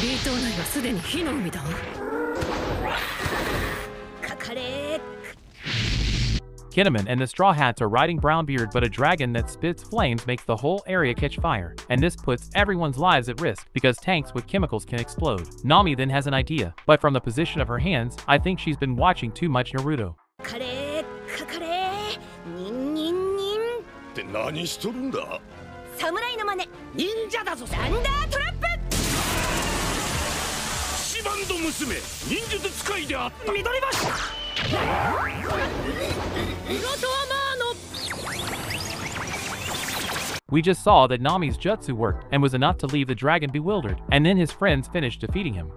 B 棟内はすでに火の海だわかかれ Kinnaman and the Straw Hats are riding Brownbeard, but a dragon that spits flames makes the whole area catch fire, and this puts everyone's lives at risk because tanks with chemicals can explode. Nami then has an idea, but from the position of her hands, I think she's been watching too much Naruto. かれかかれニンニンニンって何しとるんだ侍の真似忍者だぞサンダートラップ シバンド娘忍術使いであった緑星 We just saw that Nami's jutsu worked and was enough to leave the dragon bewildered, and then his friends finished defeating him.